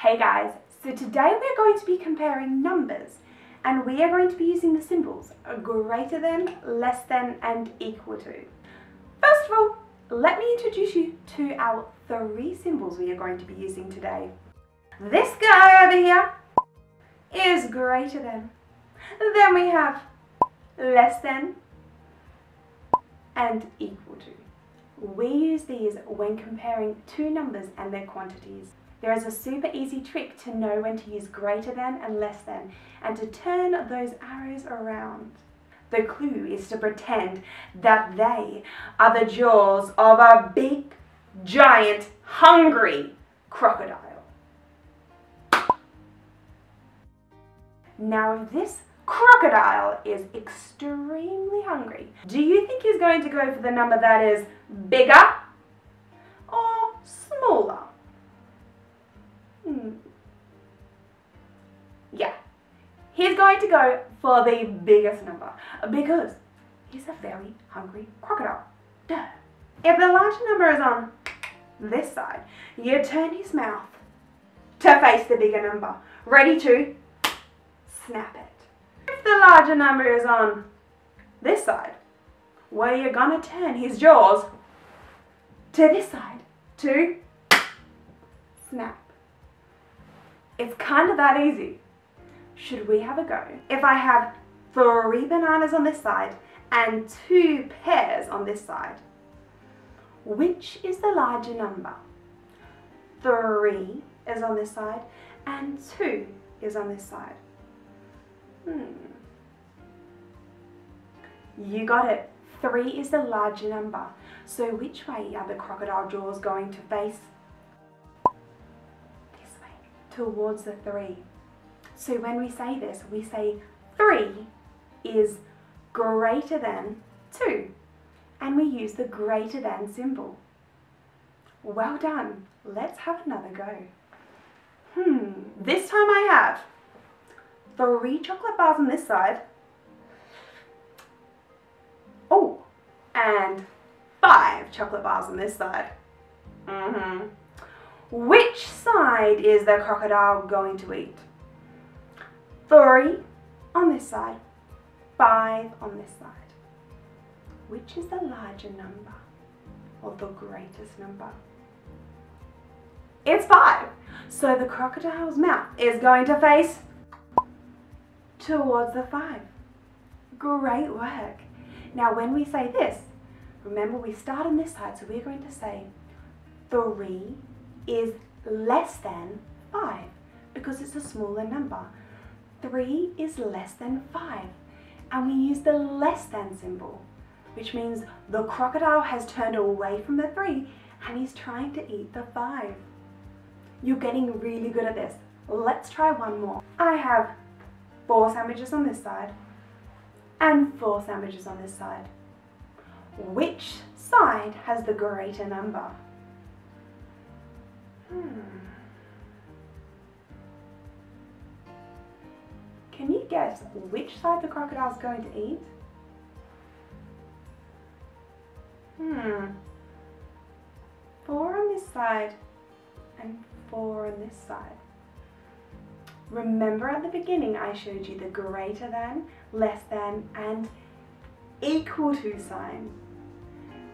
Hey guys, so today we're going to be comparing numbers and we are going to be using the symbols greater than, less than and equal to. First of all, let me introduce you to our three symbols we are going to be using today. This guy over here is greater than. Then we have less than and equal to. We use these when comparing two numbers and their quantities. There is a super easy trick to know when to use greater than and less than and to turn those arrows around. The clue is to pretend that they are the jaws of a big, giant, hungry crocodile. Now this crocodile is extremely hungry, do you think he's going to go for the number that is bigger or smaller? To go for the biggest number because he's a very hungry crocodile. Duh. If the larger number is on this side, you turn his mouth to face the bigger number, ready to snap it. If the larger number is on this side, well, you're gonna turn his jaws to this side to snap. It's kind of that easy. Should we have a go? If I have three bananas on this side and two pears on this side, which is the larger number? Three is on this side and two is on this side. Hmm. You got it. Three is the larger number. So which way are the crocodile jaws going to face? This way, towards the three. So when we say this, we say three is greater than two. And we use the greater than symbol. Well done. Let's have another go. Hmm, this time I have three chocolate bars on this side. Oh, and five chocolate bars on this side. Mm-hmm. Which side is the crocodile going to eat? Three on this side, five on this side. Which is the larger number or the greatest number? It's five. So the crocodile's mouth is going to face towards the five. Great work. Now when we say this, remember we start on this side, so we're going to say three is less than five because it's a smaller number. Three is less than five and we use the less than symbol, which means the crocodile has turned away from the three and he's trying to eat the five. You're getting really good at this. Let's try one more. I have four sandwiches on this side and four sandwiches on this side. Which side has the greater number? Hmm. Can you guess which side the crocodile is going to eat? Hmm. Four on this side and four on this side. Remember at the beginning I showed you the greater than, less than and equal to sign.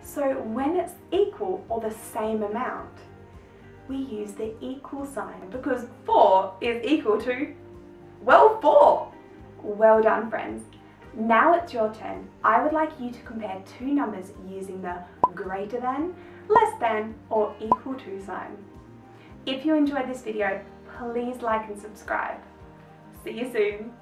So when it's equal or the same amount, we use the equal sign because 4 is equal to, well, 4. Well done, friends. Now it's your turn. I would like you to compare two numbers using the greater than, less than, or equal to sign. If you enjoyed this video, please like and subscribe. See you soon.